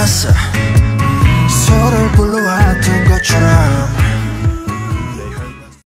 casa